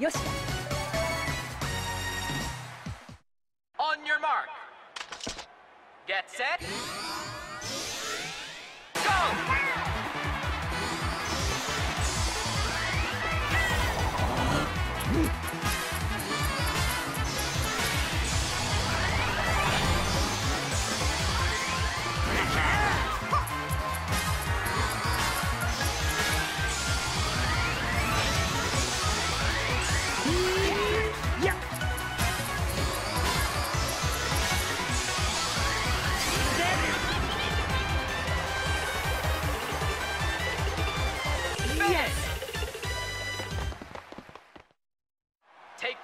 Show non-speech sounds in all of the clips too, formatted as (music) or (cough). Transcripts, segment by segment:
よし。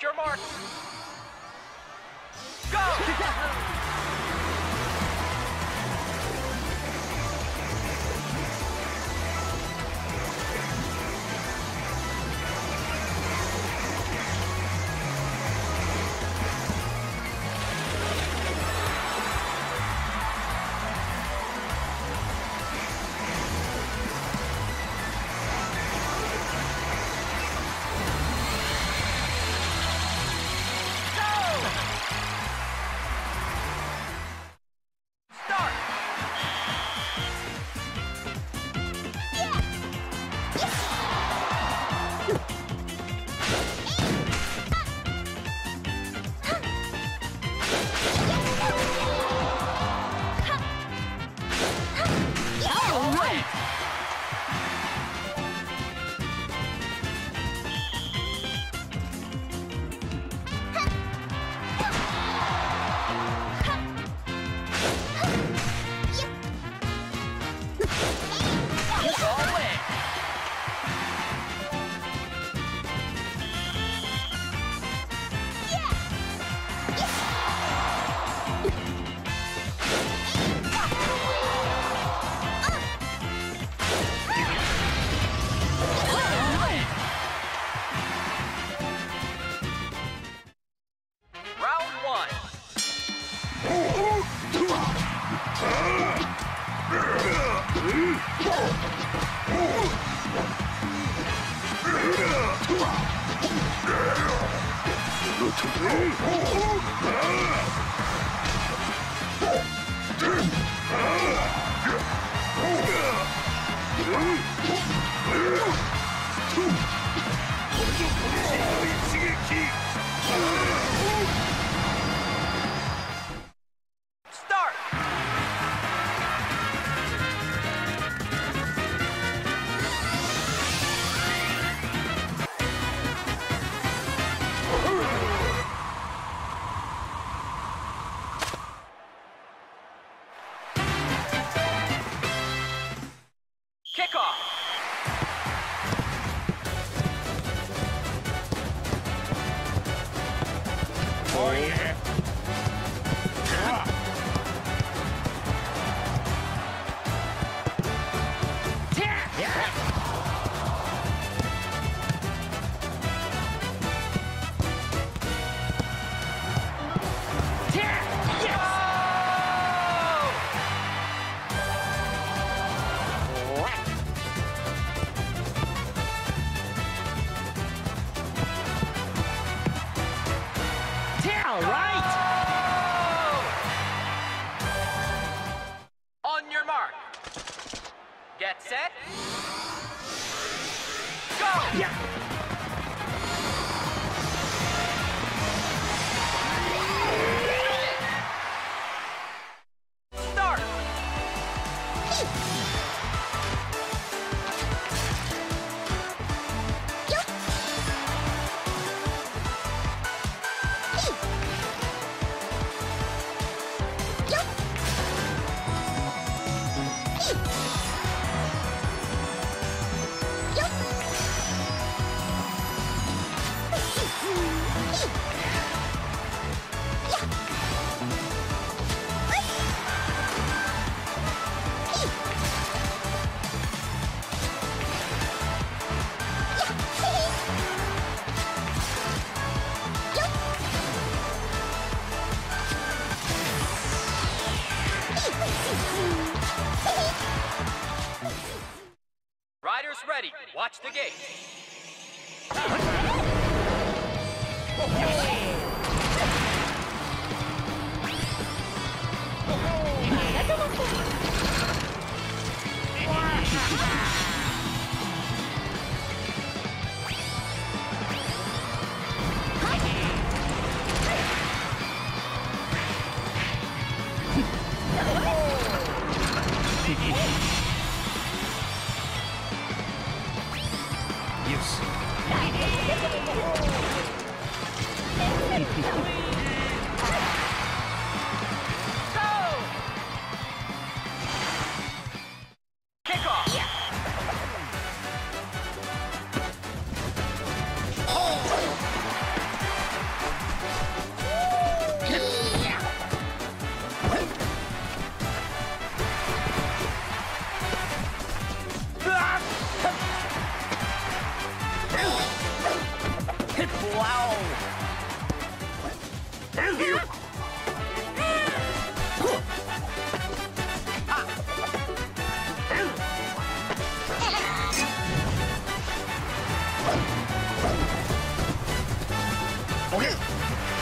Your mark. Go! (laughs) to the gate. Go! OK